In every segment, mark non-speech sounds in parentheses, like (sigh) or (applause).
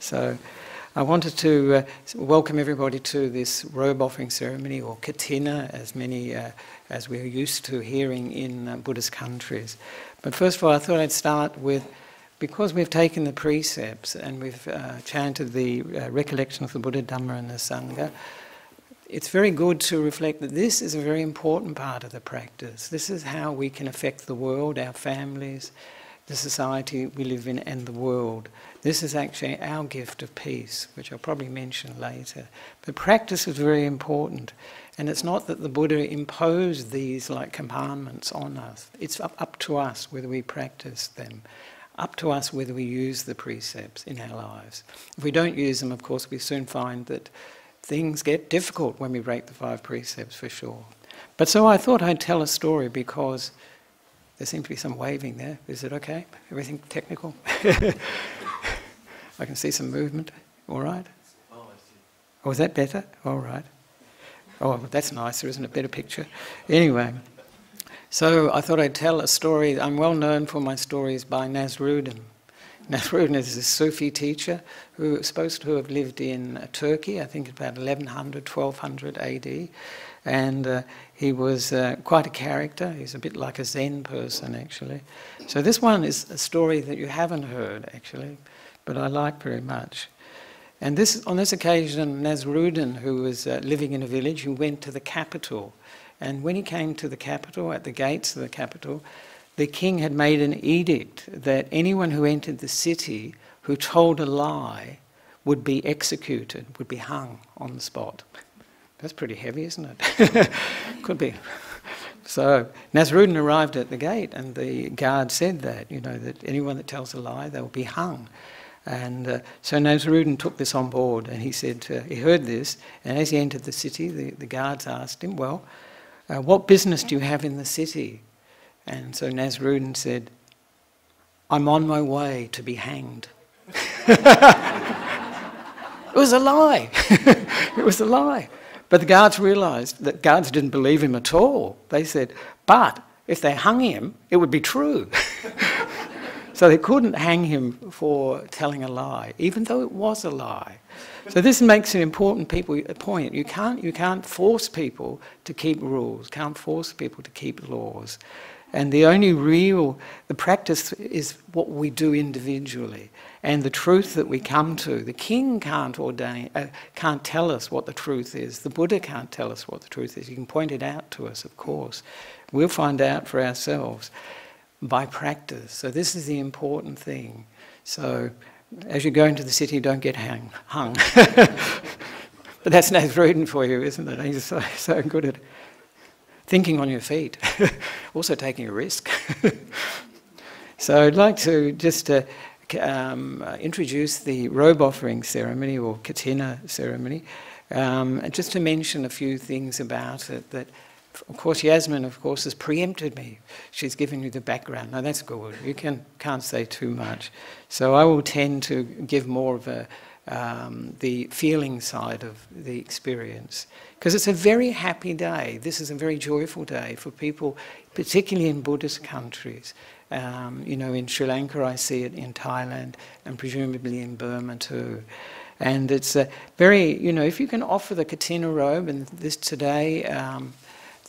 so I wanted to uh, welcome everybody to this robe offering ceremony, or katina, as many uh, as we're used to hearing in uh, Buddhist countries. But first of all, I thought I'd start with because we've taken the precepts and we've uh, chanted the uh, recollection of the Buddha, Dhamma, and the Sangha. It's very good to reflect that this is a very important part of the practice. This is how we can affect the world, our families, the society we live in, and the world. This is actually our gift of peace, which I'll probably mention later. But practice is very important. And it's not that the Buddha imposed these like commandments on us. It's up, up to us whether we practice them. Up to us whether we use the precepts in our lives. If we don't use them, of course, we soon find that things get difficult when we break the five precepts for sure. But so I thought I'd tell a story because there seems to be some waving there. Is it okay? Everything technical? (laughs) I can see some movement. All right? Oh, is that better? All right. Oh, that's nicer, isn't it? Better picture. Anyway, so I thought I'd tell a story. I'm well known for my stories by Nasruddin. Nasruddin is a Sufi teacher who is supposed to have lived in Turkey, I think about 1100, 1200 AD. And uh, he was uh, quite a character. He's a bit like a Zen person, actually. So this one is a story that you haven't heard, actually, but I like very much. And this, on this occasion, Nasruddin, who was uh, living in a village, he went to the capital. And when he came to the capital, at the gates of the capital, the king had made an edict that anyone who entered the city who told a lie would be executed, would be hung on the spot. That's pretty heavy, isn't it? (laughs) Could be. So Nasruddin arrived at the gate, and the guard said that, you know, that anyone that tells a lie, they will be hung. And uh, so Nasruddin took this on board, and he said, uh, he heard this, and as he entered the city, the, the guards asked him, Well, uh, what business do you have in the city? And so Nasruddin said, I'm on my way to be hanged. (laughs) it was a lie. (laughs) it was a lie. But the guards realized that guards didn't believe him at all. They said, but if they hung him, it would be true. (laughs) so they couldn't hang him for telling a lie, even though it was a lie. So this makes an important people, point. You can't, you can't force people to keep rules, can't force people to keep laws. And the only real, the practice is what we do individually and the truth that we come to. The king can't ordain, uh, can't tell us what the truth is. The Buddha can't tell us what the truth is. He can point it out to us, of course. We'll find out for ourselves by practice. So this is the important thing. So as you go into the city, don't get hang, hung. (laughs) but that's Nasruddin for you, isn't it? He's so, so good at thinking on your feet, (laughs) also taking a risk. (laughs) so I'd like to just uh, um, introduce the robe offering ceremony or katina ceremony, um, just to mention a few things about it that of course, Yasmin, of course, has preempted me. She's given you the background. Now, that's good. You can, can't say too much. So I will tend to give more of a, um, the feeling side of the experience. Because it's a very happy day. This is a very joyful day for people, particularly in Buddhist countries. Um, you know, in Sri Lanka, I see it in Thailand, and presumably in Burma too. And it's a very, you know, if you can offer the katina robe, and this today, um,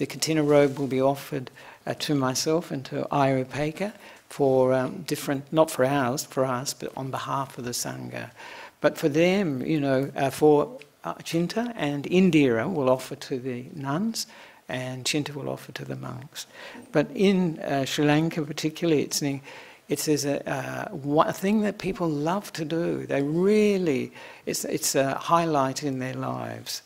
the katina robe will be offered uh, to myself and to Ayurveda for um, different, not for ours, for us, but on behalf of the Sangha. But for them, you know, uh, for Chinta and Indira will offer to the nuns, and Chinta will offer to the monks. But in uh, Sri Lanka, particularly, it's it's a, uh, a thing that people love to do. They really, it's it's a highlight in their lives.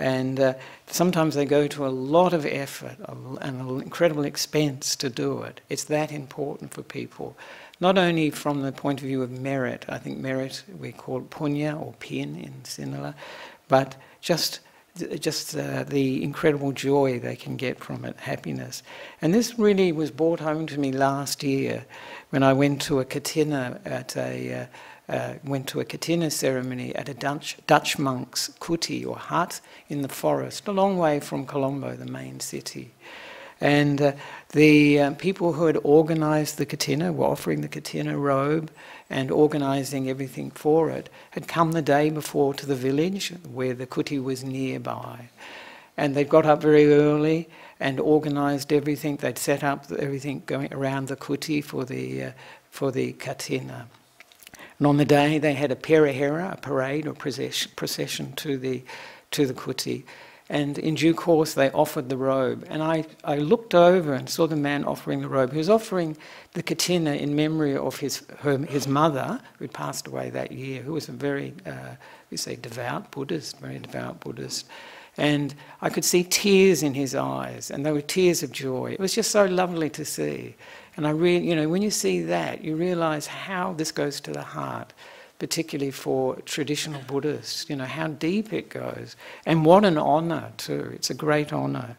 And uh, sometimes they go to a lot of effort and an incredible expense to do it. It's that important for people. Not only from the point of view of merit, I think merit we call punya or pin in Sinhala, but just just uh, the incredible joy they can get from it, happiness. And this really was brought home to me last year when I went to a katina at a uh, uh, went to a katina ceremony at a Dutch, Dutch monk's kuti or hut in the forest, a long way from Colombo, the main city. And uh, the uh, people who had organized the katina, were offering the katina robe and organizing everything for it, had come the day before to the village where the kuti was nearby. And they'd got up very early and organized everything. They'd set up everything going around the kuti for the, uh, for the katina. And on the day they had a perahera, a parade or procession to the, to the kuti. And in due course, they offered the robe. And I, I looked over and saw the man offering the robe. He was offering the katina in memory of his, her, his mother, who had passed away that year, who was a very, uh, we say, devout Buddhist, very devout Buddhist. And I could see tears in his eyes, and they were tears of joy. It was just so lovely to see. And I really, you know, when you see that, you realize how this goes to the heart particularly for traditional Buddhists, you know, how deep it goes. And what an honour, too. It's a great honour.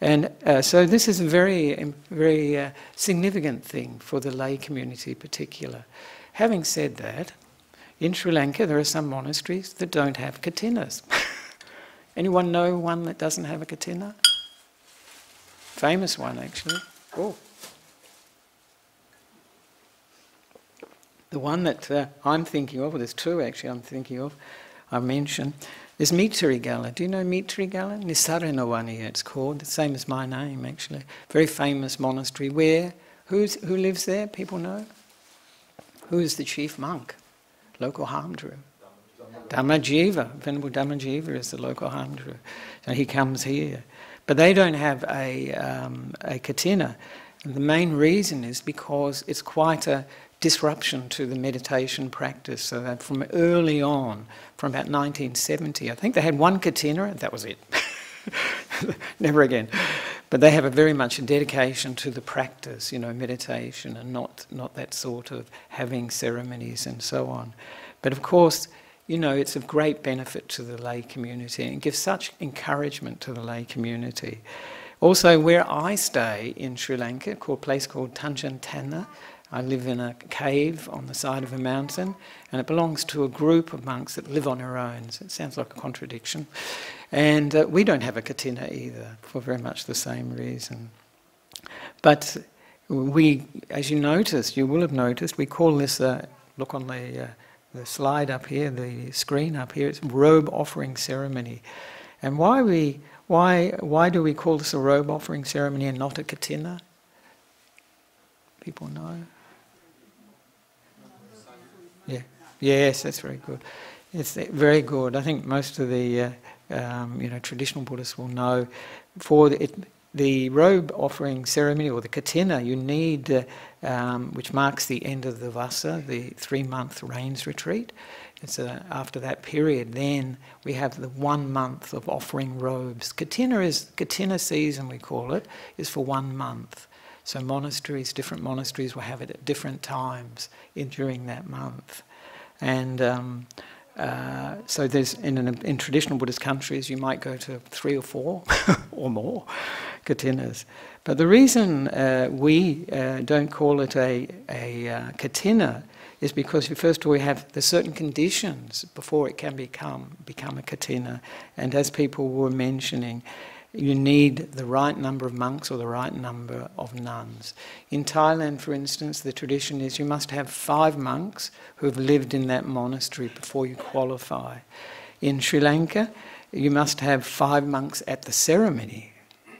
And uh, so this is a very, very uh, significant thing for the lay community in particular. Having said that, in Sri Lanka there are some monasteries that don't have katinas. (laughs) Anyone know one that doesn't have a katina? Famous one, actually. Oh. The one that uh, I'm thinking of, there's two actually I'm thinking of, I mentioned, is Mitirigala. Do you know Mitirigala? Nisaranawani it's called, the same as my name actually. Very famous monastery. Where? Who's, who lives there? People know? Who is the chief monk? Local Hamdru. Dhammajiva. Venerable Dhammajiva is the local Hamdru. And he comes here. But they don't have a, um, a katina. And the main reason is because it's quite a disruption to the meditation practice. So that from early on, from about 1970, I think they had one katina, and that was it. (laughs) Never again. But they have a very much a dedication to the practice, you know, meditation, and not not that sort of having ceremonies and so on. But of course, you know, it's of great benefit to the lay community and gives such encouragement to the lay community. Also, where I stay in Sri Lanka, called a place called Tanjantana, I live in a cave on the side of a mountain, and it belongs to a group of monks that live on their own. So it sounds like a contradiction. And uh, we don't have a katina either, for very much the same reason. But we, as you noticed, you will have noticed, we call this, uh, look on the, uh, the slide up here, the screen up here, it's robe offering ceremony. And why, we, why, why do we call this a robe offering ceremony and not a katina? People know? Yeah. Yes, that's very good. It's very good. I think most of the uh, um, you know traditional Buddhists will know for the, it, the robe offering ceremony or the katina, you need, uh, um, which marks the end of the vassa, the three-month rains retreat. Uh, after that period, then we have the one month of offering robes. Katina is katina season, we call it, is for one month. So monasteries, different monasteries will have it at different times in, during that month. And um, uh, so there's in, an, in traditional Buddhist countries, you might go to three or four (laughs) or more katinas. But the reason uh, we uh, don't call it a, a uh, katina is because first of all we have the certain conditions before it can become become a katina. And as people were mentioning, you need the right number of monks or the right number of nuns. In Thailand, for instance, the tradition is you must have five monks who have lived in that monastery before you qualify. In Sri Lanka, you must have five monks at the ceremony,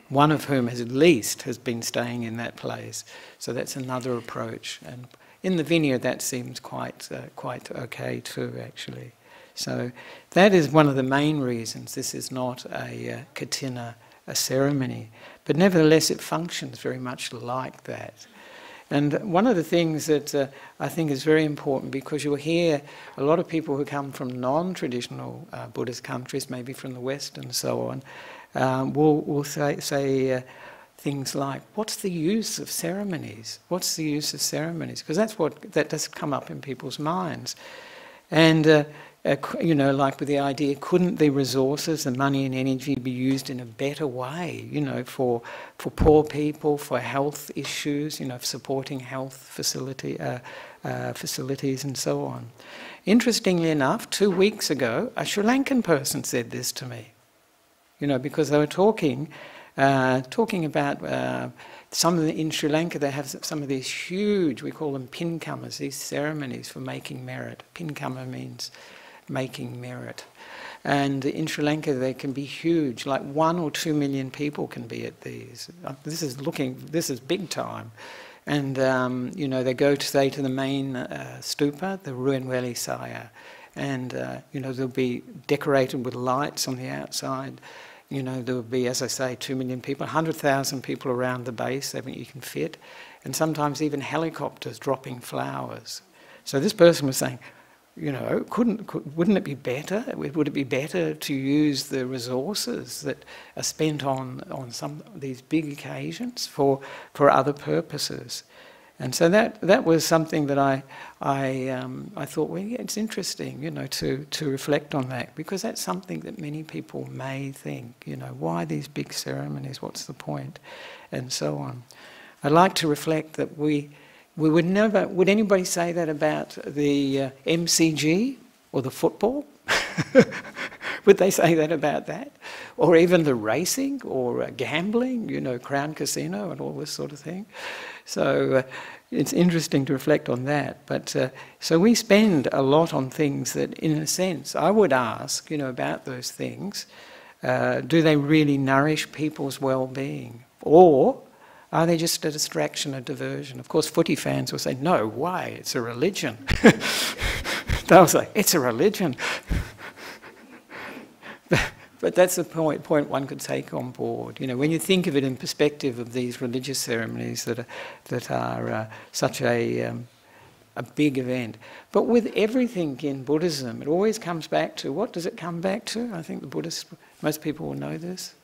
one of whom at least has been staying in that place. So that's another approach. And in the Vinaya, that seems quite, uh, quite okay too, actually. So that is one of the main reasons this is not a uh, katina a ceremony. But nevertheless, it functions very much like that. And one of the things that uh, I think is very important because you'll hear a lot of people who come from non traditional uh, Buddhist countries, maybe from the West and so on, um, will, will say, say uh, things like, What's the use of ceremonies? What's the use of ceremonies? Because that's what that does come up in people's minds. And you know, like with the idea, couldn't the resources, the money and energy be used in a better way, you know, for, for poor people, for health issues, you know, supporting health facility, uh, uh, facilities and so on. Interestingly enough, two weeks ago, a Sri Lankan person said this to me, you know, because they were talking uh, talking about uh, some of the, in Sri Lanka, they have some of these huge, we call them pinkamas, these ceremonies for making merit. Pinkama means making merit. And in Sri Lanka, they can be huge, like one or two million people can be at these. Uh, this is looking, this is big time. And, um, you know, they go to, say, to the main uh, stupa, the Ruwanwelisaya, and, uh, you know, they'll be decorated with lights on the outside. You know, there will be, as I say, two million people, 100,000 people around the base that you can fit, and sometimes even helicopters dropping flowers. So this person was saying, you know, couldn't, could, wouldn't it be better? Would it be better to use the resources that are spent on, on some these big occasions for, for other purposes? And so that, that was something that I, I, um, I thought, well, yeah, it's interesting, you know, to, to reflect on that because that's something that many people may think, you know, why these big ceremonies, what's the point? point, and so on. I'd like to reflect that we, we would never, would anybody say that about the uh, MCG or the football? (laughs) would they say that about that? Or even the racing or uh, gambling, you know, Crown Casino and all this sort of thing? So uh, it's interesting to reflect on that. But uh, so we spend a lot on things that, in a sense, I would ask, you know, about those things. Uh, do they really nourish people's well-being? Or are they just a distraction, a diversion? Of course, footy fans will say, no way, it's a religion. (laughs) They'll say, it's a religion. (laughs) but, that's the point, point one could take on board. You know, when you think of it in perspective of these religious ceremonies that are, that are uh, such a, um, a big event. But with everything in Buddhism, it always comes back to, what does it come back to? I think the Buddhists, most people will know this.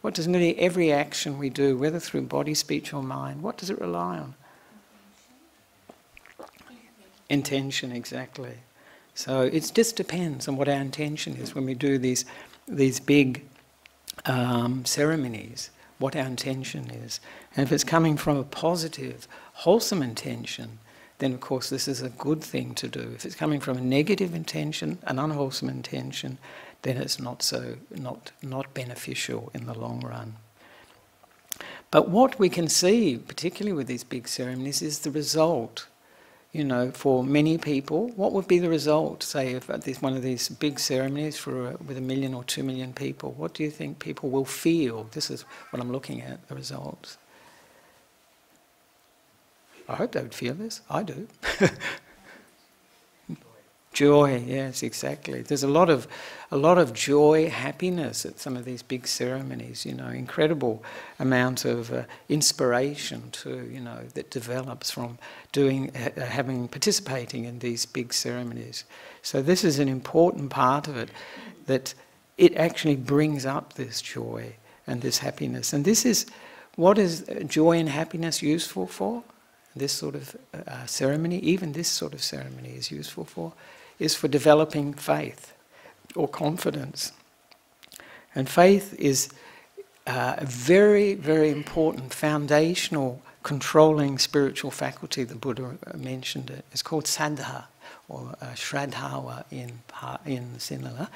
What does nearly every action we do, whether through body, speech, or mind, what does it rely on? Intention, exactly. So it just depends on what our intention is when we do these, these big um, ceremonies, what our intention is. And if it's coming from a positive, wholesome intention, then of course this is a good thing to do. If it's coming from a negative intention, an unwholesome intention, then it's not so not not beneficial in the long run. But what we can see, particularly with these big ceremonies, is the result. You know, for many people, what would be the result? Say, if there's one of these big ceremonies for with a million or two million people, what do you think people will feel? This is what I'm looking at. The results. I hope they would feel this. I do. (laughs) Joy, yes, exactly. There's a lot of, a lot of joy, happiness at some of these big ceremonies. You know, incredible amount of uh, inspiration too. You know, that develops from doing, ha- having, participating in these big ceremonies. So this is an important part of it, that it actually brings up this joy and this happiness. And this is, what is joy and happiness useful for? This sort of uh, ceremony, even this sort of ceremony, is useful for is for developing faith or confidence. And faith is uh, a very, very important foundational controlling spiritual faculty. The Buddha mentioned it. It's called saddha or uh, in, in Sinhala.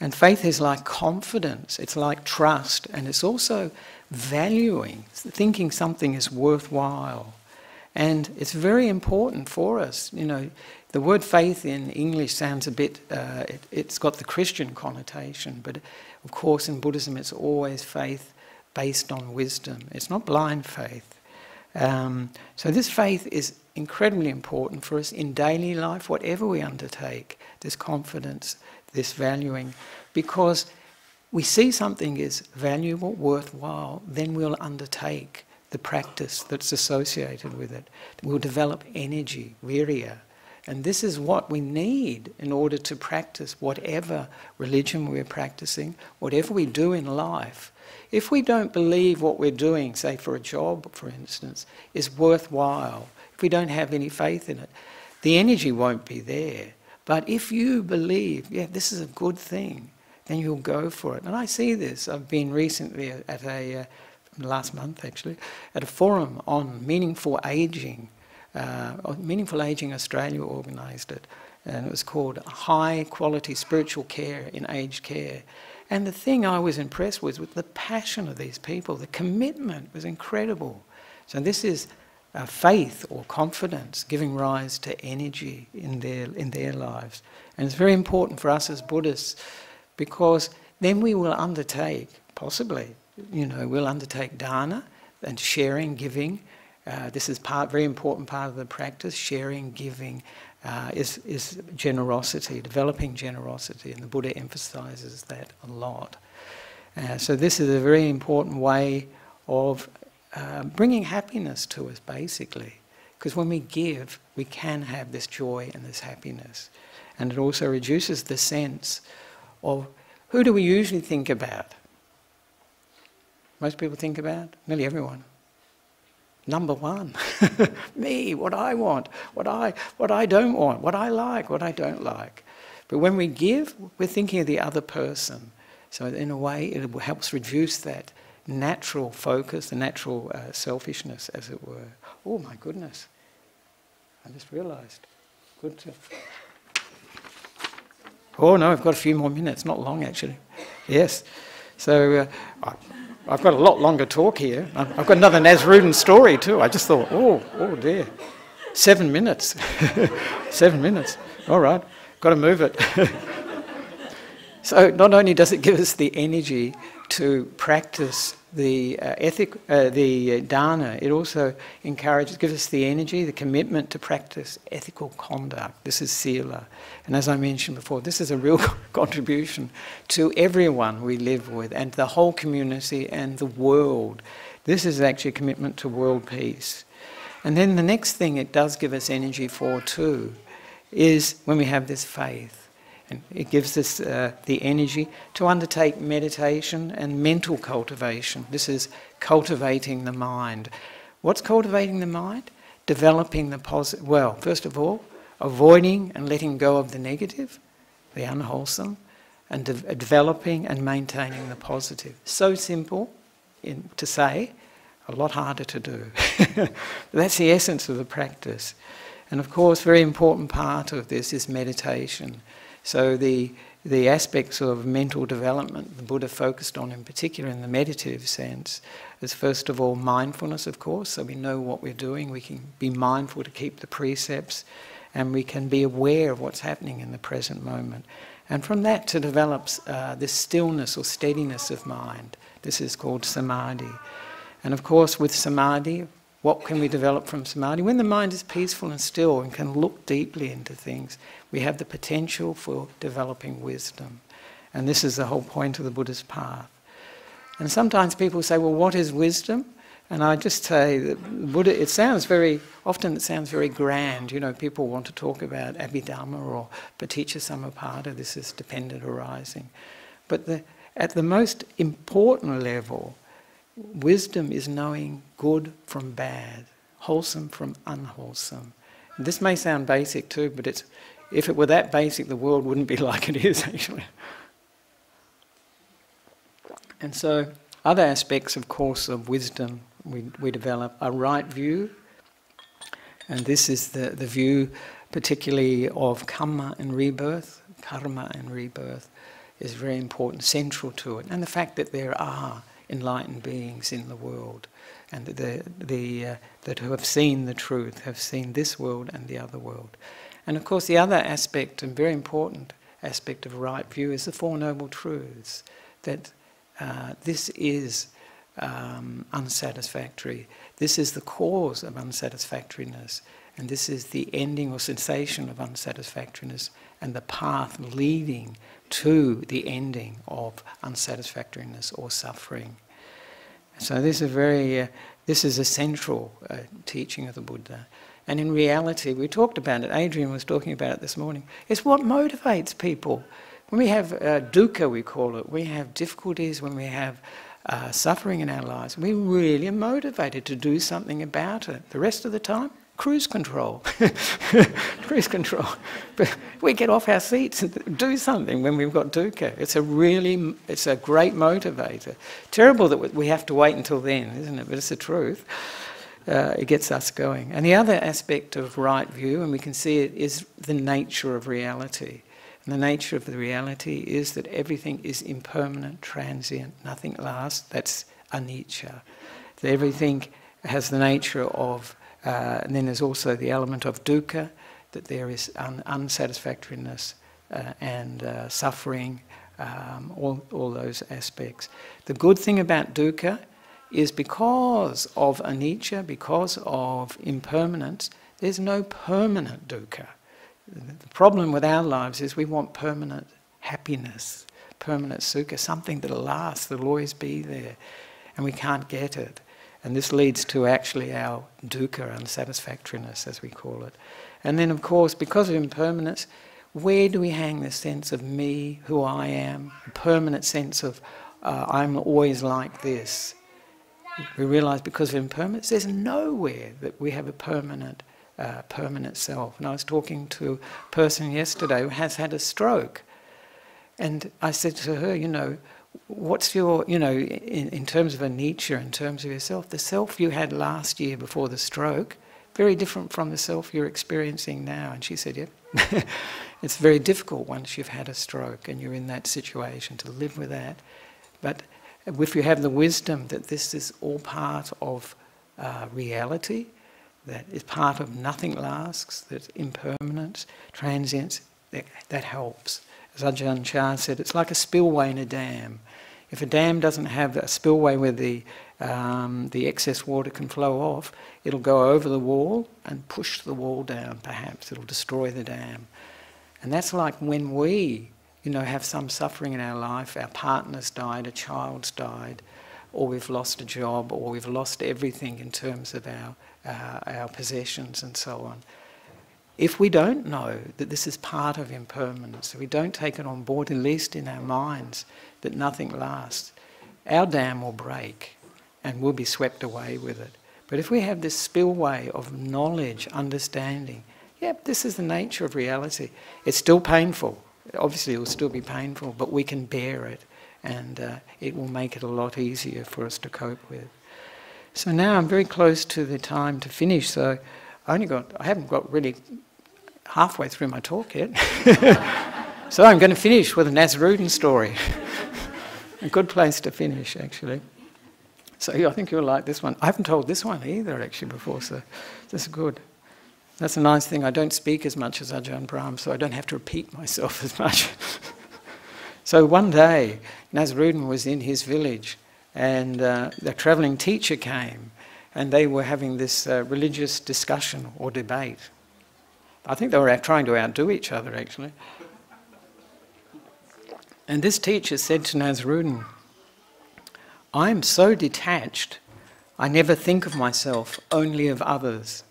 And faith is like confidence, it's like trust, and it's also valuing, thinking something is worthwhile. And it's very important for us, you know, the word faith in English sounds a bit, uh, it, has got the Christian connotation, but of course in Buddhism it's always faith based on wisdom. It's not blind faith. Um, so this faith is incredibly important for us in daily life, whatever we undertake, this confidence, this valuing, because we see something is valuable, worthwhile, then we'll undertake the practice that's associated with it. We'll develop energy, virya, and this is what we need in order to practice whatever religion we're practicing, whatever we do in life. If we don't believe what we're doing, say for a job, for instance, is worthwhile, if we don't have any faith in it, the energy won't be there. But if you believe, yeah, this is a good thing, then you'll go for it. And I see this. I've been recently at a, uh, last month actually, at a forum on meaningful aging uh, Meaningful Aging Australia organised it, and it was called High Quality Spiritual Care in Aged Care. And the thing I was impressed with was the passion of these people. The commitment was incredible. So this is uh, faith or confidence giving rise to energy in their, in their lives. And it's very important for us as Buddhists because then we will undertake, possibly, you know, we'll undertake dana and sharing, giving. Uh, this is part, very important part of the practice, sharing, giving, uh, is, is generosity, developing generosity, and the Buddha emphasizes that a lot. Uh, so this is a very important way of uh, bringing happiness to us, basically. Because when we give, we can have this joy and this happiness. And it also reduces the sense of who do we usually think about? Most people think about? Nearly everyone number one. (laughs) Me, what I want, what I, what I don't want, what I like, what I don't like. But when we give, we're thinking of the other person. So in a way, it helps reduce that natural focus, the natural uh, selfishness, as it were. Oh my goodness! I just realised. Good to. Oh no, I've got a few more minutes. Not long actually. Yes. So uh, I've got a lot longer talk here. I've got another Nasrudin story too. I just thought, oh, oh dear. Seven minutes. (laughs) Seven minutes. All right, got to move it. (laughs) so not only does it give us the energy to practice the uh, ethic, uh, the dana, it also encourages, gives us the energy, the commitment to practice ethical conduct. This is sila. And as I mentioned before, this is a real (laughs) contribution to everyone we live with and the whole community and the world. This is actually a commitment to world peace. And then the next thing it does give us energy for too is when we have this faith. And it gives us uh, the energy to undertake meditation and mental cultivation. This is cultivating the mind. What's cultivating the mind? Developing the positive. Well, first of all, avoiding and letting go of the negative, the unwholesome, and de- developing and maintaining the positive. So simple in, to say, a lot harder to do. (laughs) that's the essence of the practice. And of course, very important part of this is meditation. So the the aspects of mental development the Buddha focused on in particular in the meditative sense is first of all mindfulness, of course, so we know what we're doing, we can be mindful to keep the precepts, and we can be aware of what's happening in the present moment. And from that to develop uh, this stillness or steadiness of mind. This is called samadhi. And of course, with samadhi, what can we develop from samadhi? When the mind is peaceful and still and can look deeply into things, we have the potential for developing wisdom. And this is the whole point of the Buddha's path. And sometimes people say, well, what is wisdom? And I just say that Buddha, it sounds very, often it sounds very grand. You know, people want to talk about Abhidhamma or Paticca Samuppada, this is dependent arising. But the, at the most important level, wisdom is knowing good from bad, wholesome from unwholesome. This may sound basic too, but it's, if it were that basic, the world wouldn't be (laughs) like it is actually. And so, other aspects, of course, of wisdom we, we develop a right view, and this is the, the view particularly of karma and rebirth. Karma and rebirth is very important, central to it, and the fact that there are enlightened beings in the world, and that, the, the, uh, that who have seen the truth, have seen this world and the other world. And of course, the other aspect, and very important aspect of right view, is the Four Noble Truths that uh, this is um, unsatisfactory. This is the cause of unsatisfactoriness, and this is the ending or cessation of unsatisfactoriness, and the path leading to the ending of unsatisfactoriness or suffering. So this is very, uh, this is a central uh, teaching of the Buddha. And in reality, we talked about it, Adrian was talking about it this morning, it's what motivates people. When we have uh, dukkha, we call it, we have difficulties, when we have uh, suffering in our lives, we really are motivated to do something about it. The rest of the time, cruise control. (laughs) cruise control. But we get off our seats and do something when we've got dukkha. It's a really, it's a great motivator. Terrible that we have to wait until then, isn't it? But it's the truth. Uh, it gets us going. And the other aspect of right view, and we can see it, is the nature of reality. And the nature of the reality is that everything is impermanent, transient, nothing lasts. That's anicca. That everything has the nature of, uh, and then there's also the element of dukkha, that there is un- unsatisfactoriness uh, and uh, suffering, um, all, all those aspects. The good thing about dukkha is because of anicca, because of impermanence, there's no permanent dukkha. The problem with our lives is we want permanent happiness, permanent sukha, something that'll last, that'll always be there, and we can't get it. And this leads to actually our dukkha, unsatisfactoriness, as we call it. And then, of course, because of impermanence, where do we hang the sense of me, who I am, a permanent sense of uh, I'm always like this? We realize because of impermanence, there's nowhere that we have a permanent uh, permanent self. And I was talking to a person yesterday who has had a stroke. And I said to her, you know, what's your, you know, in, in terms of anicca, in terms of yourself, the self you had last year before the stroke, very different from the self you're experiencing now. And she said, yep. (laughs) it's very difficult once you've had a stroke and you're in that situation to live with that. But if you have the wisdom that this is all part of uh, reality, that is part of nothing lasts, that impermanence, transience, that, that helps. As Ajahn Chah said, it's like a spillway in a dam. If a dam doesn't have a spillway where the, um, the excess water can flow off, it'll go over the wall and push the wall down, perhaps. It'll destroy the dam. And that's like when we, you know, have some suffering in our life, our partner's died, a child's died, or we've lost a job, or we've lost everything in terms of our uh, our possessions and so on. If we don't know that this is part of impermanence, if we don't take it on board, at least in our minds, that nothing lasts, our dam will break and we'll be swept away with it. But if we have this spillway of knowledge, understanding, yep, this is the nature of reality. It's still painful. Obviously, it will still be painful, but we can bear it and uh, it will make it a lot easier for us to cope with. So now I'm very close to the time to finish, so I only got, I haven't got really halfway through my talk yet. (laughs) so I'm going to finish with a Nasrudin story. (laughs) a good place to finish, actually. So I think you'll like this one. I haven't told this one either, actually, before, so this is good. That's a nice thing. I don't speak as much as Ajahn Brahm, so I don't have to repeat myself (laughs) as much. so one day, Nasrudin was in his village and uh, the travelling teacher came, and they were having this uh, religious discussion or debate. I think they were trying to outdo each other, actually. And this teacher said to Nasrudin, I am so detached, I never think of myself, only of others.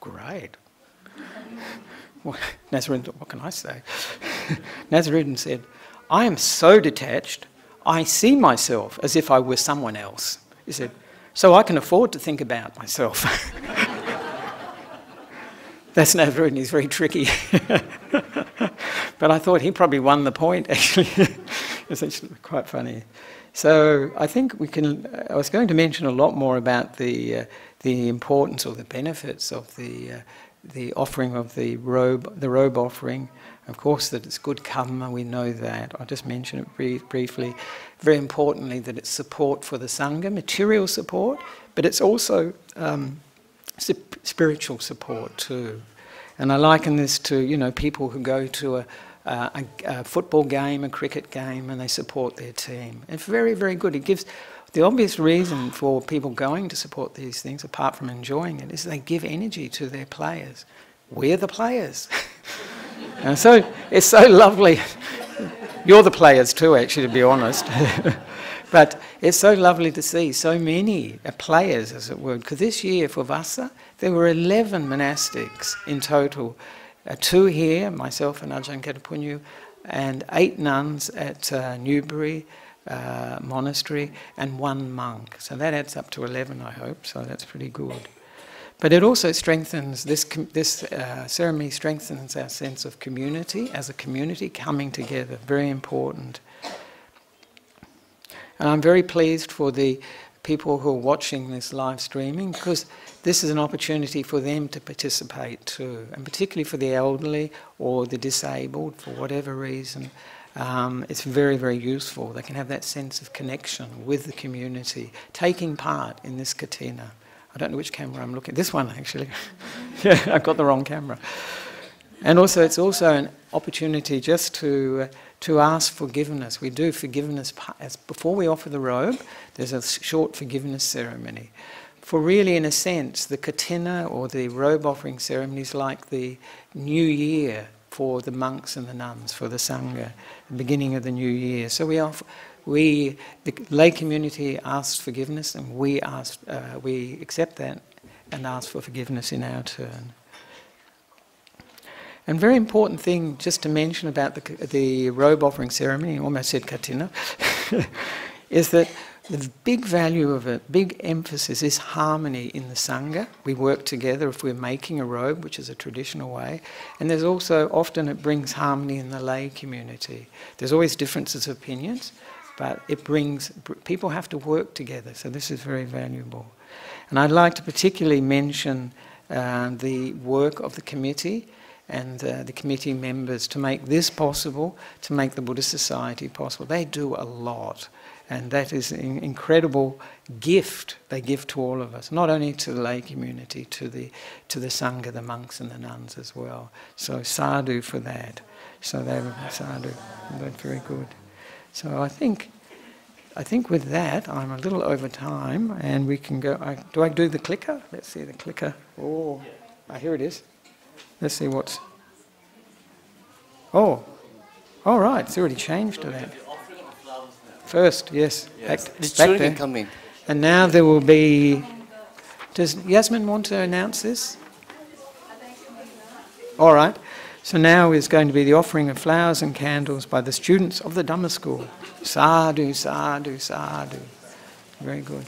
Great. (laughs) Well, Nasrudin, what can I say? (laughs) Nasrudin said, I am so detached, I see myself as if I were someone else. He said, so I can afford to think about myself. (laughs) That's never, and he's very tricky. (laughs) but I thought he probably won the point, (laughs) actually. it's actually quite funny. So I think we can, I was going to mention a lot more about the, uh, the importance or the benefits of the, uh, the offering of the robe, the robe offering, of course, that it's good karma, we know that. I'll just mention it brief, briefly. Very importantly, that it's support for the Sangha, material support, but it's also um, spiritual support too. And I liken this to, you know, people who go to a, a, a, football game, a cricket game, and they support their team. It's very, very good. It gives the obvious reason for people going to support these things, apart from enjoying it, is they give energy to their players. We're the players. (laughs) And so it's so lovely. You're the players too, actually, to be honest. (laughs) but it's so lovely to see so many players, as it were. Because this year for Vassa, there were 11 monastics in total. Uh, two here, myself and Ajahn Ketapunyu, and eight nuns at uh, Newbury uh, Monastery, and one monk. So that adds up to 11, I hope. So that's pretty good. But it also strengthens, this, this uh, ceremony strengthens our sense of community, as a community coming together, very important. And I'm very pleased for the people who are watching this live streaming because this is an opportunity for them to participate too, and particularly for the elderly or the disabled for whatever reason. Um, it's very, very useful. They can have that sense of connection with the community, taking part in this katina. I don't know which camera I'm looking at. This one, actually. (laughs) yeah, I've got the wrong camera. And also, it's also an opportunity just to, uh, to ask forgiveness. We do forgiveness as before we offer the robe. There's a short forgiveness ceremony. For really, in a sense, the katina or the robe offering ceremony is like the new year for the monks and the nuns, for the sangha, the beginning of the new year. So we offer, we, the lay community asks forgiveness, and we ask, uh, we accept that and ask for forgiveness in our turn. And very important thing just to mention about the, the robe offering ceremony, almost said katina, (laughs) is that the big value of it, big emphasis is harmony in the Sangha. We work together if we're making a robe, which is a traditional way. And there's also, often it brings harmony in the lay community. There's always differences of opinions, but it brings, people have to work together. So this is very valuable. And I'd like to particularly mention uh, the work of the committee and uh, the committee members to make this possible, to make the Buddhist Society possible. They do a lot. And that is an incredible gift they give to all of us, not only to the lay community, to the, to the Sangha, the monks and the nuns as well. So sadhu for that. So they were sadhu. Very good. So I think, I think with that, I'm a little over time and we can go. I, do I do the clicker? Let's see the clicker. Oh, oh here it is. Let's see what's. Oh, all right, it's already changed to that. First, yes. yes. Back, the children can come in. And now there will be. Does Yasmin want to announce this? All right. So now is going to be the offering of flowers and candles by the students of the Dhamma school. Sadhu, sadhu, sadhu. Very good.